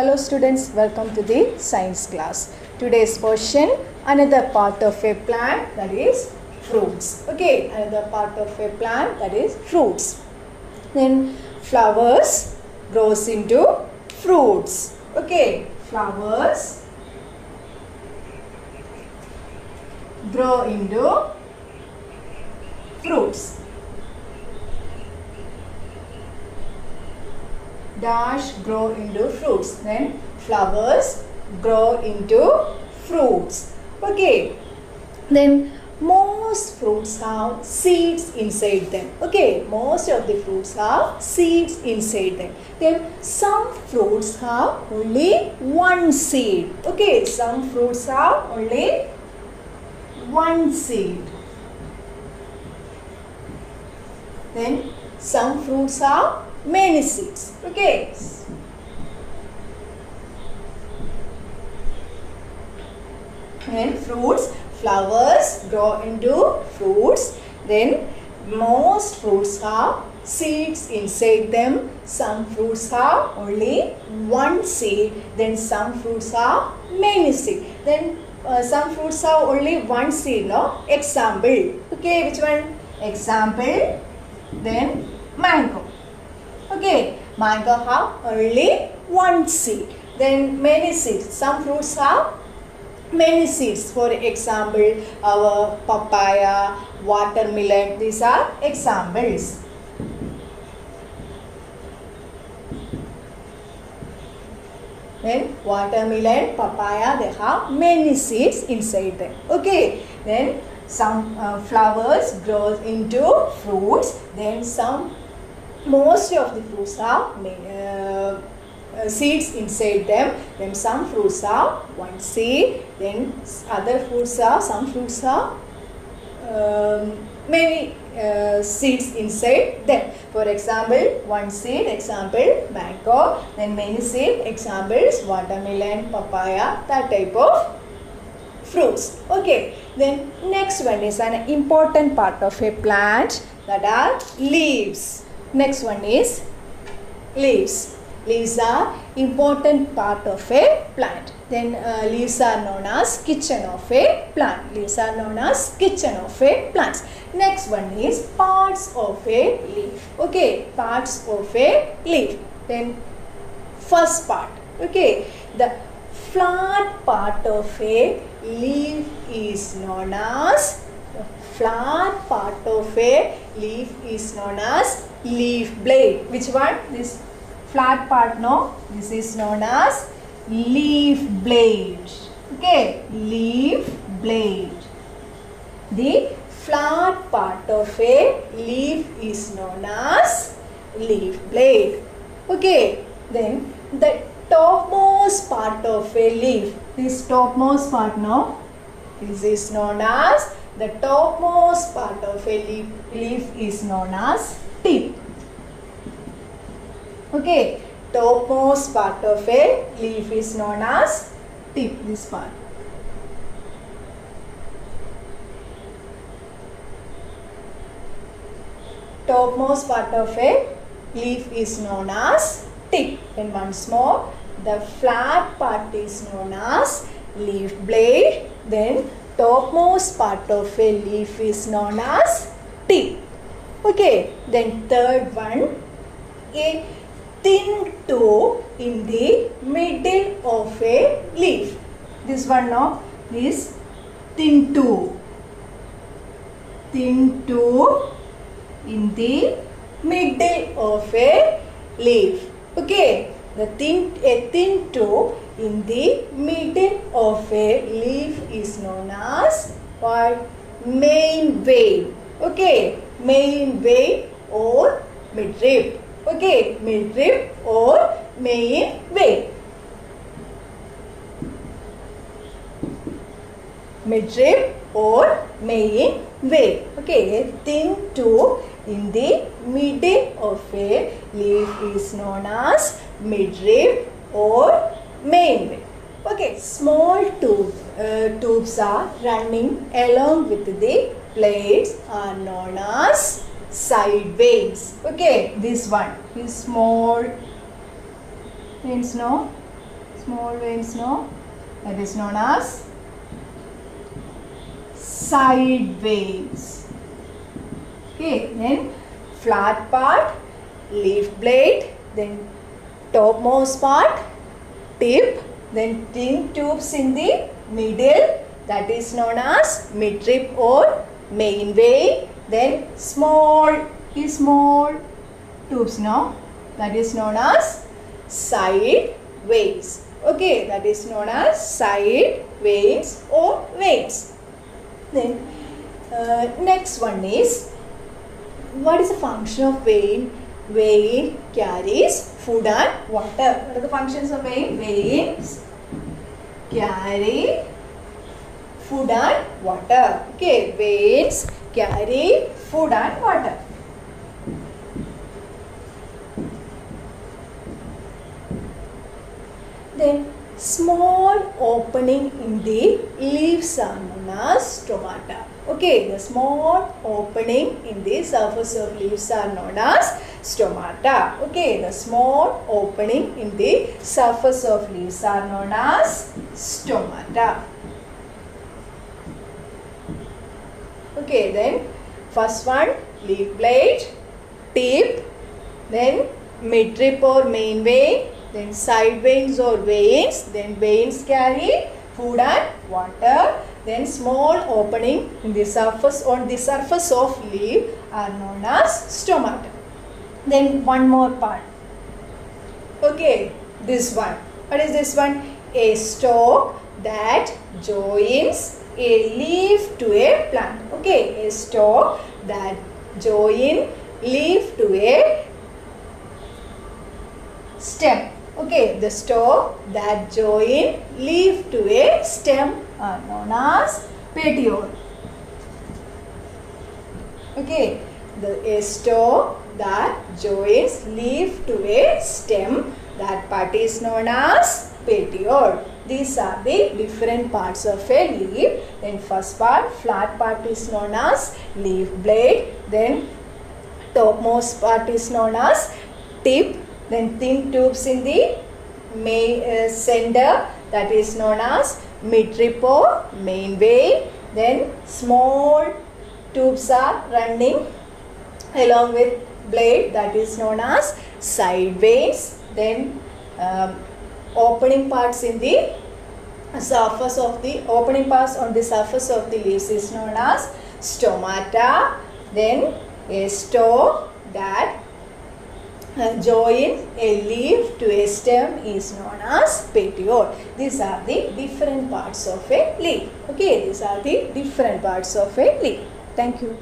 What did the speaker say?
Hello students, welcome to the science class. Today's portion, another part of a plant that is fruits. Okay, another part of a plant that is fruits. Then flowers grows into fruits. Okay, flowers grow into fruits. Dash grow into fruits. Then flowers grow into fruits. Okay. Then most fruits have seeds inside them. Okay. Most of the fruits have seeds inside them. Then some fruits have only one seed. Okay. Some fruits have only one seed. Then some fruits have many seeds okay. And fruits. Flowers grow into fruits. Then most fruits have seeds. Inside them some fruits have only one seed. Then some fruits have many seeds then uh, some fruits have only one seed no? Example. Okay which one? Example. Then mango okay mango have only one seed. Then many seeds. Some fruits have many seeds. For example our papaya watermelon these are examples. Then watermelon papaya they have many seeds inside them. Okay then some uh, flowers grow into fruits. Then some most of the fruits have uh, uh, seeds inside them. Then some fruits have one seed. Then other fruits have some fruits have um, many uh, seeds inside them. For example one seed example mango. Then many seed examples watermelon papaya that type of fruits. Okay. Then next one is an important part of a plant that are leaves next one is leaves. Leaves are important part of a plant. Then uh, leaves are known as kitchen of a plant. Leaves are known as kitchen of a plant. Next one is parts of a leaf. Okay parts of a leaf. Then first part. Okay the flat part of a leaf is known as the flat part of a leaf is known as leaf blade. Which one? This flat part no? This is known as leaf blade. Okay leaf blade. The flat part of a leaf is known as leaf blade. Okay then the topmost part of a leaf. This topmost part no? This is known as the topmost part of a leaf, leaf is known as okay topmost part of a leaf is known as tip this part. Topmost part of a leaf is known as tip. And once more the flat part is known as leaf blade. Then topmost part of a leaf is known as tip. Okay then third one a thin toe in the middle of a leaf. This one now is thin toe. Thin toe in the middle of a leaf. Okay, the thin a thin toe in the middle of a leaf is known as what main vein. Okay, main vein or midrib okay midrib or main vein midrib or main vein okay a thin toe in the middle of a leaf is known as midrib or main vein okay small tube uh, tubes are running along with the blades are known as side veins okay this one is small veins no Small veins, no? That is known as side veins. Okay, then flat part, leaf blade, then topmost part, tip, then thin tubes in the middle that is known as midrib or main vein. Then small, small tubes, no? That is known as side veins. Okay, that is known as side veins or veins. Then uh, next one is what is the function of vein? Vein carries food and water. What are the functions of vein? Veins carry food and water. Okay, veins carry food and water. Then small opening in the leaves are known as stomata. Okay, the small opening in the surface of leaves are known as stomata. Okay, the small opening in the surface of leaves are known as stomata. Okay, then first one leaf blade, tip, then midrib or main vein, then side veins or veins, then veins carry food and water, then small opening in the surface on the surface of leaf are known as stomata. Then one more part. Okay, this one. What is this one? A stalk that joins a leaf to a plant. Okay, a stalk that join leaf to a stem. Okay, the stalk that join leaf to a stem are known as petiole. Okay, the a stalk that joins leaf to a stem that part is known as petiole. These are the different parts of a leaf. Then first part, flat part is known as leaf blade. Then topmost part is known as tip. Then thin tubes in the main, uh, center that is known as midrib or main vein. Then small tubes are running along with blade that is known as side veins. Then um, opening parts in the surface of the opening parts on the surface of the leaves is known as stomata. Then a stalk that uh, join a leaf to a stem is known as petiole. These are the different parts of a leaf. Okay, these are the different parts of a leaf. Thank you.